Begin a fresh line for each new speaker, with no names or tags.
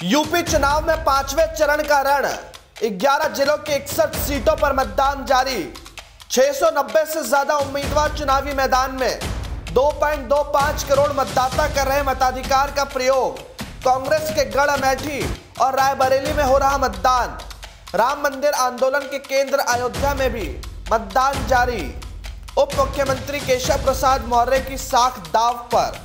UP चुनाव में पाँचवें चरण का रण 11 जिलों के इकसठ सीटों पर मतदान जारी। 690 से ज़्यादा उम्मीदवार चुनावी मैदान में 2.25 करोड़ मतदाता कर रहे मताधिकार का प्रयोग। कांग्रेस के गढ़ अमेठी और रायबरेली में हो रहा मतदान। राम मंदिर आंदोलन के केंद्र अयोध्या में भी मतदान जारी। उप मुख्यमंत्री केशव प्रसाद मौर्य की साख दाव पर।